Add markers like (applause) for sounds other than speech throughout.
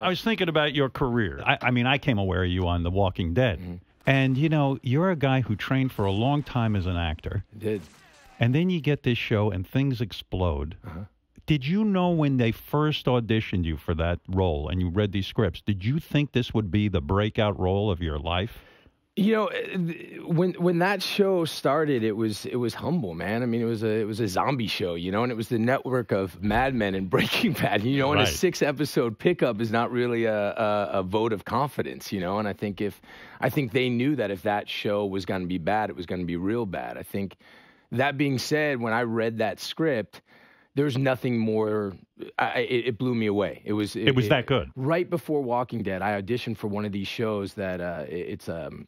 I was thinking about your career. I, I mean, I came aware of you on The Walking Dead. Mm-hmm. And, you know, you're a guy who trained for a long time as an actor. Did. And then you get this show and things explode. Uh-huh. Did you know when they first auditioned you for that role and you read these scripts, did you think this would be the breakout role of your life? You know, eh, when when that show started, it was it was humble, man. I mean, it was a it was a zombie show, you know, and it was the network of Mad Men and (laughs) Breaking Bad, you know, and a six episode pickup is not really a, a a vote of confidence, you know. And I think if I think they knew that if that show was going to be bad, it was going to be real bad. I think that being said, when I read that script. There's nothing more. I, it, it blew me away. It was. It was that good. right before Walking Dead, I auditioned for one of these shows that uh, it- it's um,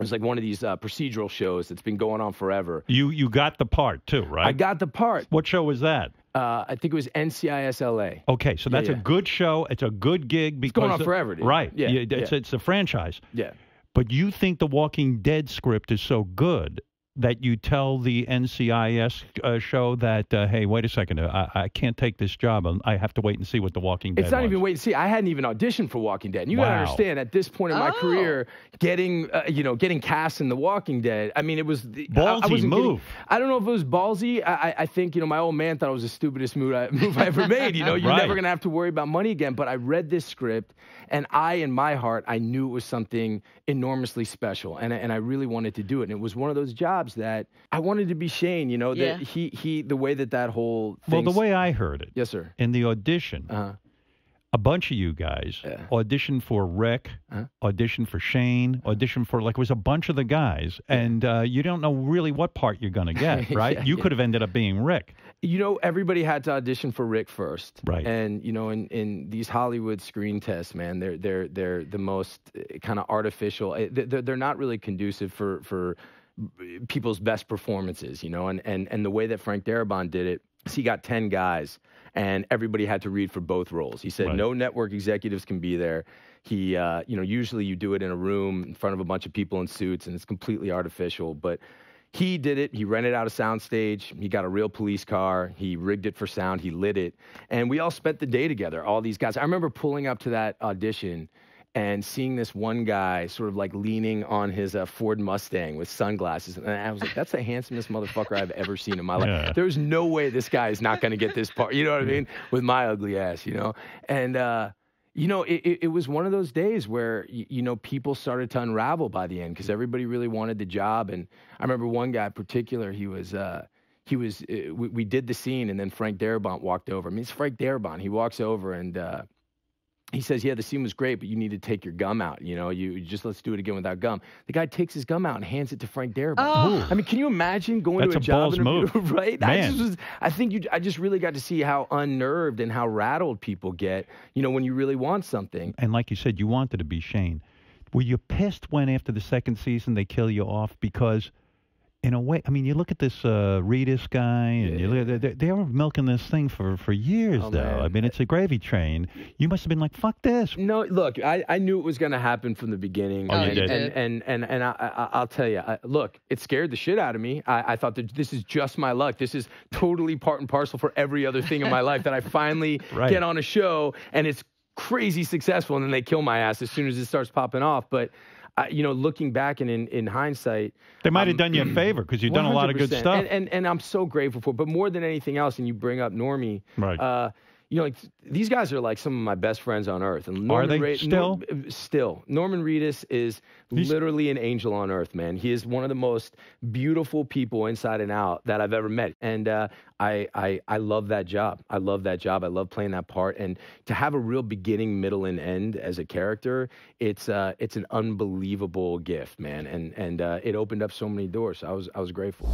it was like one of these uh, procedural shows that's been going on forever. You you got the part too, right? I got the part. what show was that? Uh, I think it was NCIS LA. Okay, so Yeah, that's a good show. It's a good gig because going on forever, dude. Right. Yeah, You- it's yeah. it's a franchise. Yeah. But you think the Walking Dead script is so good that you tell the NCIS uh, show that, uh, hey, wait a second, uh, I, I can't take this job. Um, I have to wait and see what the Walking Dead. It's not was. even wait and see. I hadn't even auditioned for Walking Dead. And you gotta understand, at this point in my Oh. career, getting uh, you know getting cast in The Walking Dead. I mean, it was the, I- I, Ballsy wasn't move. Getting, I don't know if it was ballsy. I, I- I think you know my old man thought it was the stupidest move I, (laughs) move I ever made. You know, you're Right. never gonna have to worry about money again. But I read this script, and I, in my heart, I knew it was something enormously special, and and I really wanted to do it. And it was one of those jobs that I wanted to be Shane. You know, Yeah. that he he the way that that whole Well, the way I heard it yes sir. in the audition, Uh-huh. a bunch of you guys Yeah. auditioned for Rick, Uh-huh. auditioned for Shane, auditioned for like it was a bunch of the guys, and uh, you don't know really what part you're going to get, (laughs) right? Yeah, you yeah. could have ended up being Rick. you know, everybody had to audition for Rick first, Right. And you know, in, in these Hollywood screen tests, man, they're they're they're the most kind of artificial. eh, They're, they're not really conducive for for people's best performances, you know. And and and the way that Frank Darabont did it, is he got ten guys, and everybody had to read for both roles. He said Right. no network executives can be there. He, uh, you know, usually you do it in a room in front of a bunch of people in suits, and it's completely artificial, but. He did it. He rented out a soundstage. He got a real police car. He rigged it for sound. He lit it. And we all spent the day together, all these guys. I remember pulling up to that audition and seeing this one guy sort of like leaning on his uh, Ford Mustang with sunglasses. And I was like, that's the handsomest motherfucker I've ever seen in my life. Yeah. There's no way this guy is not going to get this part. You know what I mean? With my ugly ass, you know? And, uh, you know, it, it, it was one of those days where, you, you know, people started to unravel by the end because everybody really wanted the job. And I remember one guy in particular, he was, uh, he was, uh, we, we did the scene and then Frank Darabont walked over. I mean, it's Frank Darabont. He walks over and, uh, he says, "Yeah, the scene was great, but you need to take your gum out. You know, you you just let's do it again without gum." The guy takes his gum out and hands it to Frank Darabont. Oh. I mean, can you imagine going That's to a, a job balls interview, move. (laughs) right? I Man. just was, I think you, I just really got to see how unnerved and how rattled people get. You know, when you really want something. And like you said, you wanted to be Shane. Were you pissed when after the second season they kill you off? Because, in a way, I mean, you look at this uh, Reedus guy, and you look, at- they, they were milking this thing for, for years, Oh, though. man. I mean, it's a gravy train. You must have been like, fuck this. No, look, I, I knew it was going to happen from the beginning. Oh, you and, did? And and and, and I, I, I'll tell you, I, look, it scared the shit out of me. I, I thought that this is just my luck. This is totally part and parcel for every other thing in my life that I finally (laughs) Right. get on a show and it's crazy successful, and then they kill my ass as soon as it starts popping off. But uh, you know, looking back and in, in hindsight, They might have um, done you a favor because you've done a lot of good stuff. And, and and I'm so grateful for. it. But more than anything else, and you bring up Normie, Right. Uh, you know, like these guys are like some of my best friends on earth. And Norman they Ra- still? Norm- still, Norman Reedus is He's- literally an angel on earth, man. He is one of the most beautiful people inside and out that I've ever met. And uh, I, I I love that job. I love that job. I love playing that part. And to have a real beginning, middle, and end as a character, it's uh, it's an unbelievable gift, man. And and uh, it opened up so many doors. So I was I was grateful.